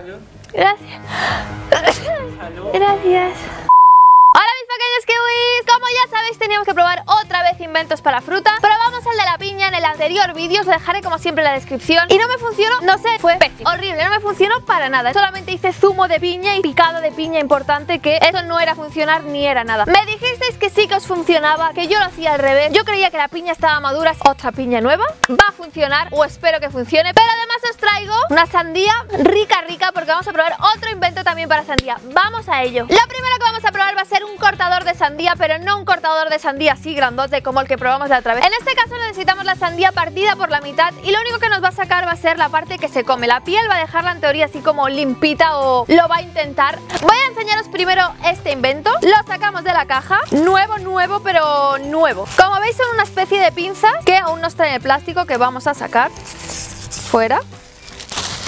Salud. Gracias. Salud. Gracias. Pequeños kiwis, como ya sabéis teníamos que probar otra vez inventos para fruta. Probamos el de la piña en el anterior vídeo, os lo dejaré como siempre en la descripción. Y no me funcionó, no sé, fue pésimo, horrible, no me funcionó para nada. Solamente hice zumo de piña y picado de piña importante que eso no era funcionar ni era nada. Me dijisteis que sí que os funcionaba, que yo lo hacía al revés. Yo creía que la piña estaba madura, otra piña nueva. Va a funcionar, o espero que funcione. Pero además os traigo una sandía rica rica porque vamos a probar otro invento también para sandía. Vamos a ello. Lo primero que vamos a probar un cortador de sandía, pero no un cortador de sandía así grandote como el que probamos la otra vez. En este caso necesitamos la sandía partida por la mitad y lo único que nos va a sacar va a ser la parte que se come. La piel va a dejarla en teoría así como limpita o lo va a intentar. Voy a enseñaros primero este invento. Lo sacamos de la caja. Nuevo, nuevo, pero nuevo. Como veis son una especie de pinzas que aún no está en el plástico que vamos a sacar fuera.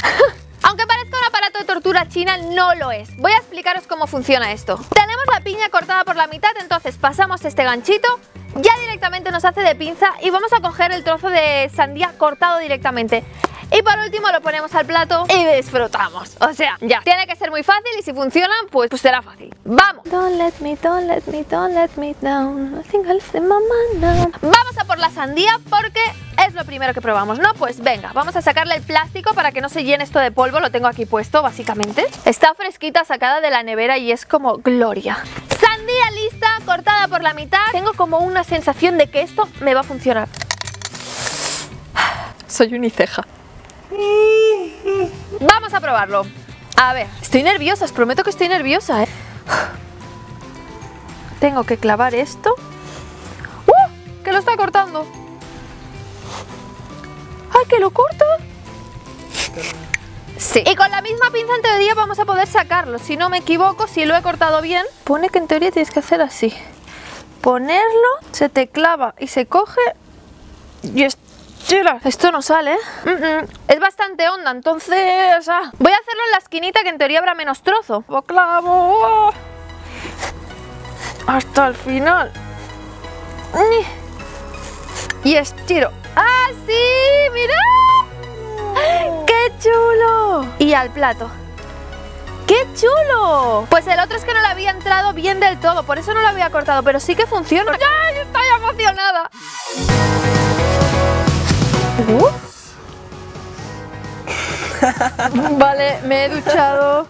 Aunque parezca un aparato de tortura china, no lo es. Voy a explicaros cómo funciona esto. Tenemos la piña cortada por la mitad, entonces pasamos este ganchito, ya directamente nos hace de pinza y vamos a coger el trozo de sandía cortado directamente. Y por último lo ponemos al plato y disfrutamos. O sea, ya. Tiene que ser muy fácil y si funciona, pues, pues será fácil. ¡Vamos! Don't let me, don't let me, don't let me down. I think I'll my man down. Vamos a por la sandía porque es lo primero que probamos, ¿no? Pues venga, vamos a sacarle el plástico para que no se llene esto de polvo. Lo tengo aquí puesto, básicamente. Está fresquita, sacada de la nevera y es como gloria. Sandía lista, cortada por la mitad. Tengo como una sensación de que esto me va a funcionar. Soy uniceja. Vamos a probarlo. A ver, estoy nerviosa, os prometo que estoy nerviosa, ¿eh? Tengo que clavar esto. Que lo corta! Sí. Y con la misma pinza en teoría vamos a poder sacarlo. Si no me equivoco, si lo he cortado bien, pone que en teoría tienes que hacer así. Ponerlo, se te clava y se coge y estira. Esto no sale, ¿eh? Mm, mm. Es bastante honda, entonces... ah. Voy a hacerlo en la esquinita que en teoría habrá menos trozo. Lo clavo hasta el final. Y estiro. ¡Ah, sí! ¡Mira! ¡Qué chulo! Y al plato. ¡Qué chulo! Pues el otro es que no le había entrado bien del todo, por eso no lo había cortado, pero sí que funciona. ¡Ya! ¡Estoy emocionada! Uh. vale, me he duchado.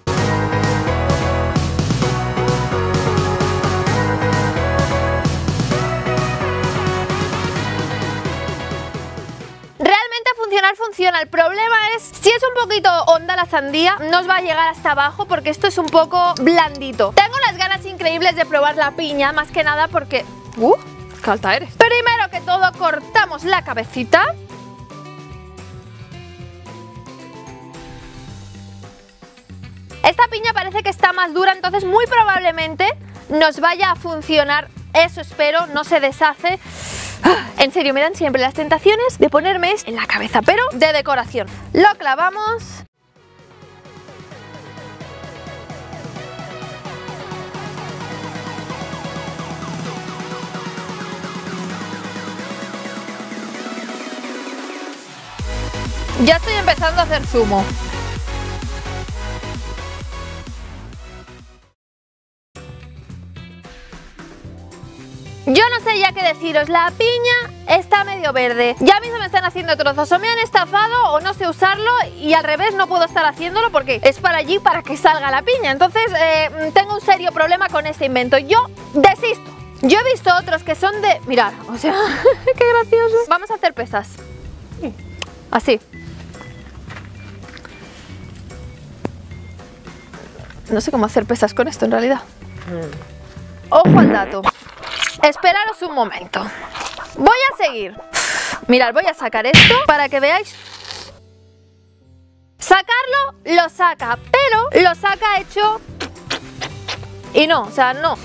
Funciona, el problema es si es un poquito honda la sandía no os va a llegar hasta abajo porque esto es un poco blandito Tengo unas ganas increíbles de probar la piña más que nada porque... ¡Uh! ¡Qué alta eres! Primero que todo cortamos la cabecita Esta piña parece que está más dura, entonces muy probablemente nos vaya a funcionar. Eso espero, no se deshace. En serio, me dan siempre las tentaciones de ponerme en la cabeza, pero de decoración. Lo clavamos. Ya estoy empezando a hacer zumo. Yo no sé ya qué deciros, la piña está medio verde. Ya mismo me están haciendo trozos, o me han estafado o no sé usarlo y al revés no puedo estar haciéndolo porque es para allí para que salga la piña. Entonces eh, tengo un serio problema con este invento. Yo desisto. Yo he visto otros que son de... Mirad, o sea, qué gracioso. Vamos a hacer pesas. Así. No sé cómo hacer pesas con esto en realidad. Ojo al dato. Esperaros un momento. Voy a seguir. Mirad, voy a sacar esto para que veáis. Sacarlo lo saca, pero lo saca hecho... Y no, o sea, no.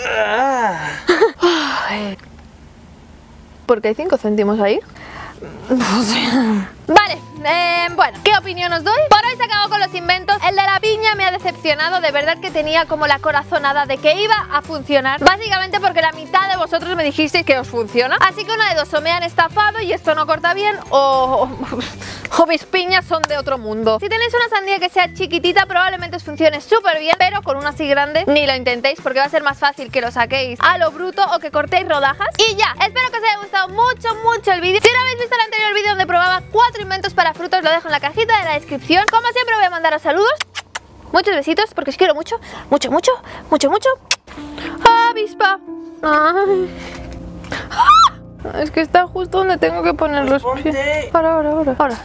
Porque hay 5 céntimos ahí. Vale, eh, bueno, ¿qué opinión os doy? Por hoy se acabó con los inventos El de la piña me ha decepcionado De verdad que tenía como la corazonada de que iba a funcionar. Básicamente porque la mitad de vosotros me dijisteis que os funciona. Así que una de dos, o me han estafado y esto no corta bien O, o mis piñas son de otro mundo. Si tenéis una sandía que sea chiquitita Probablemente os funcione súper bien Pero con una así grande ni lo intentéis Porque va a ser más fácil que lo saquéis a lo bruto O que cortéis rodajas. Y ya, espero que os haya gustado mucho, mucho el vídeo. Si no habéis visto el anterior vídeo donde probaba cuatro inventos para frutos Lo dejo en la cajita de la descripción. Como siempre voy a mandaros saludos. Muchos besitos porque os quiero mucho Mucho, mucho, mucho, mucho. Avispa. ¡Ah! Es que está justo donde tengo que poner los pies. Ahora, ahora, ahora, ahora.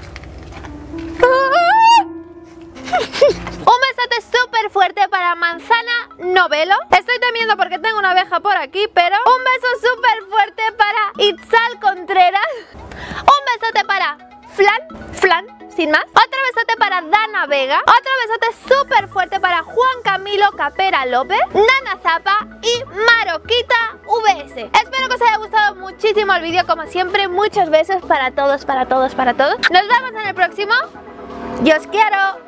¡Ah! Un besote súper fuerte para Manzana Novelo. Estoy temiendo porque tengo una abeja por aquí Pero un beso súper fuerte para Itzal Contreras. Un besote para Flan, Flan, sin más Otro besote para Dana Vega Otro besote súper fuerte para Juan Camilo Capera López Nana Zapa y Maroquita VS Espero que os haya gustado muchísimo el vídeo Como siempre, muchos besos para todos, para todos, para todos. Nos vemos en el próximo. ¡Yo os quiero!